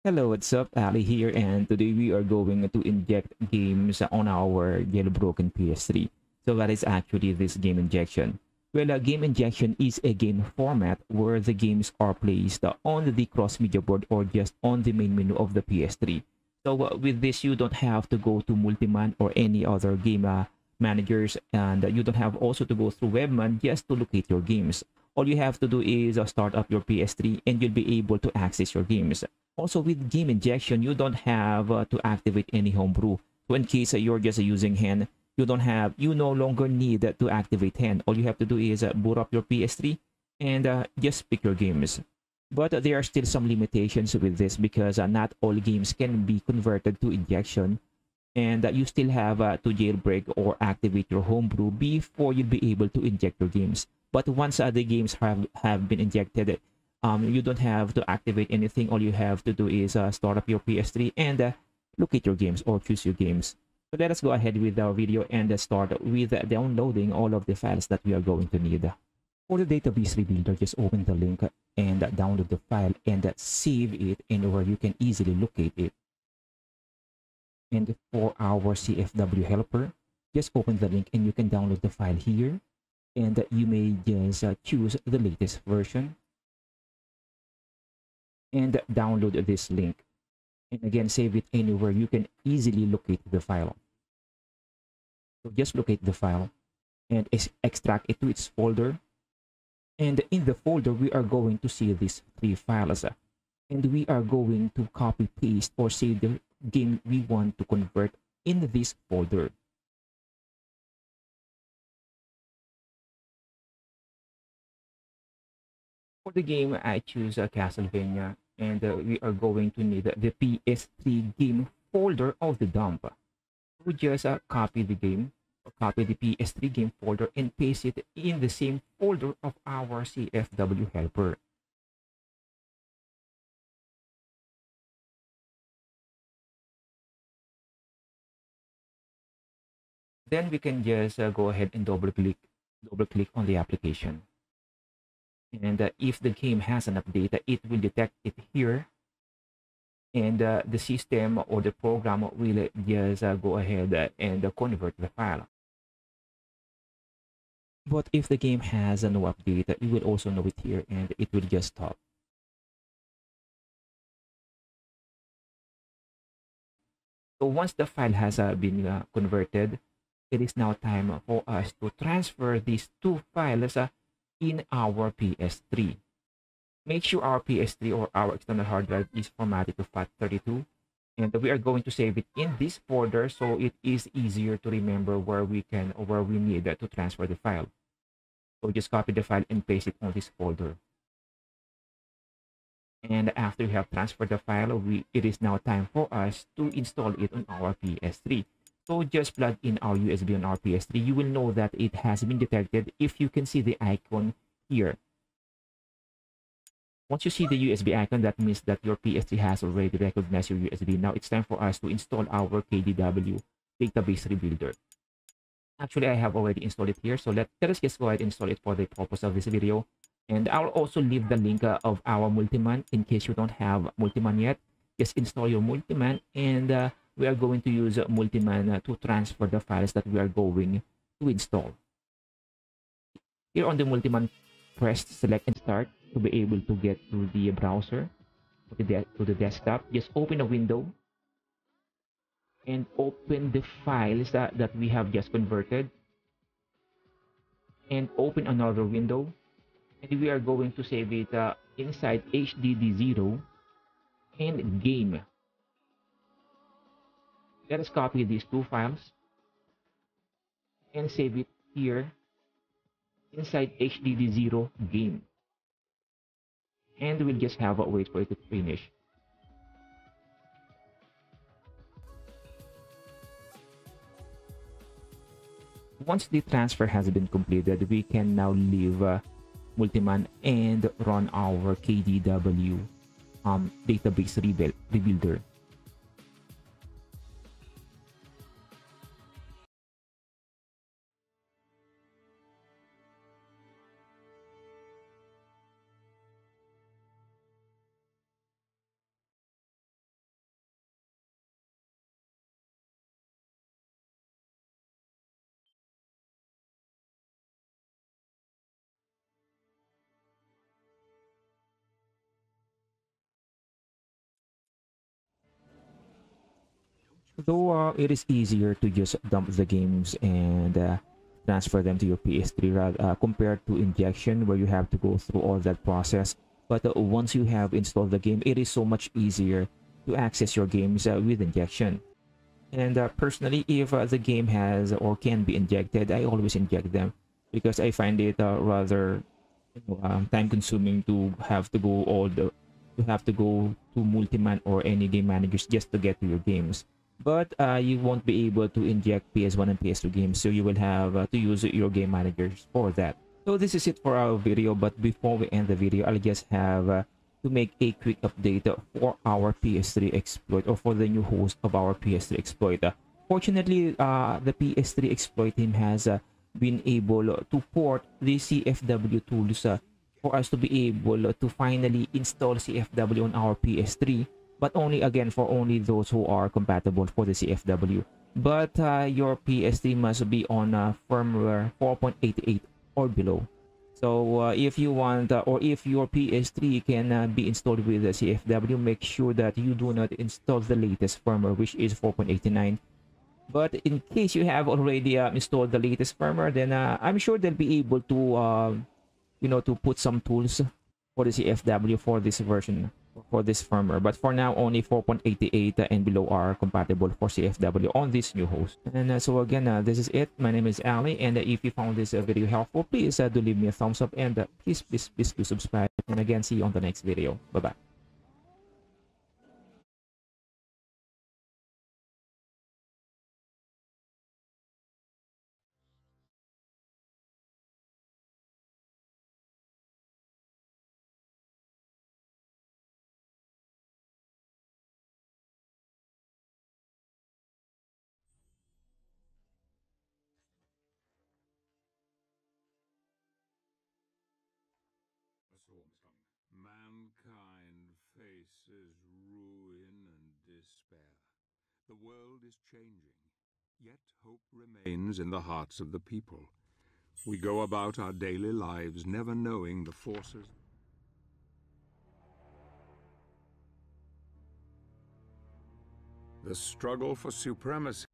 Hello, what's up? Ali here, and today we are going to inject games on our jailbroken PS3. So what is actually this game injection? Well, a game injection is a game format where the games are placed on the cross-media bar or just on the main menu of the PS3. So uh, with this, you don't have to go to Multiman or any other game uh, managers, and you don't have also to go through Webman just to locate your games. All you have to do is uh, start up your PS3 and you'll be able to access your games. Also with game injection, you don't have uh, to activate any homebrew. So in case uh, you're just using hen, you don't have, you no longer need to activate hen. All you have to do is uh, boot up your PS3 and uh, just pick your games. But there are still some limitations with this because uh, not all games can be converted to injection and you still have to jailbreak or activate your homebrew before you'll be able to inject your games. But once the games have, have been injected, um, you don't have to activate anything. All you have to do is uh, start up your PS3 and uh, look at your games or choose your games. So let us go ahead with our video and uh, start with downloading all of the files that we are going to need. For the database rebuilder, just open the link and download the file and save it anywhere you can easily locate it. And for our CFW helper, just open the link and you can download the file here. And you may just uh, choose the latest version and download this link. And again, save it anywhere you can easily locate the file. So just locate the file and extract it to its folder. And in the folder, we are going to see these three files. And we are going to copy paste or save the game we want to convert in this folder. For the game, I choose uh, Castlevania and uh, we are going to need the PS3 game folder of the dump. We just uh, copy the game, copy the PS3 game folder and paste it in the same folder of our CFW helper. Then we can just uh, go ahead and double click, double click on the application and uh, if the game has an update it will detect it here. And uh, the system or the program will just uh, go ahead and convert the file. But if the game has no update you will also know it here and it will just stop. So once the file has uh, been uh, converted it is now time for us to transfer these two files uh, in our PS3. Make sure our PS3 or our external hard drive is formatted to FAT32 and we are going to save it in this folder so it is easier to remember where we can or where we need to transfer the file. So just copy the file and paste it on this folder. And after we have transferred the file, we, it is now time for us to install it on our PS3. So just plug in our USB on our PS3. You will know that it has been detected if you can see the icon here. Once you see the USB icon, that means that your PS3 has already recognized your USB. Now it's time for us to install our KDW database rebuilder. Actually, I have already installed it here. So let, let us just go ahead and install it for the purpose of this video. And I'll also leave the link uh, of our Multiman in case you don't have Multiman yet. Just install your Multiman and uh, we are going to use Multiman to transfer the files that we are going to install. Here on the Multiman, press select and start to be able to get to the browser, to the, to the desktop. Just open a window and open the files that, that we have just converted and open another window and we are going to save it uh, inside HDD0 and game let us copy these two files and save it here inside HDD0 game. And we'll just have a wait for it to finish. Once the transfer has been completed, we can now leave uh, Multiman and run our KDW um, database rebuild, rebuilder. Though uh, it is easier to just dump the games and uh, transfer them to your PS3 uh, compared to injection where you have to go through all that process. But uh, once you have installed the game, it is so much easier to access your games uh, with injection. And uh, personally, if the game has or can be injected, I always inject them because I find it rather you know, um, time consuming to have to go all the to have to go to multiman or any game managers just to get to your games but uh, you won't be able to inject PS1 and PS2 games so you will have uh, to use your game managers for that. So this is it for our video but before we end the video I'll just have uh, to make a quick update for our PS3 Xploit or for the new host of our PS3 Xploit. Fortunately uh, the PS3 Xploit team has uh, been able to port the CFW tools uh, for us to be able to finally install CFW on our PS3 but only again for only those who are compatible for the CFW but uh, your PS3 must be on uh, firmware 4.88 or below. So uh, if you want uh, or if your PS3 can uh, be installed with the CFW make sure that you do not install the latest firmware which is 4.89 but in case you have already uh, installed the latest firmware then i'm sure they'll be able to you know to put some tools for the cfw for this version for this firmware but for now only 4.88 and below are compatible for cfw on this new host. And uh, so again uh, this is it. My name is ali and uh, if you found this video helpful please do leave me a thumbs up and please please please do subscribe. And again see you on the next video. Bye faces ruin and despair. The world is changing, yet hope remains in the hearts of the people. We go about our daily lives never knowing the forces. The struggle for supremacy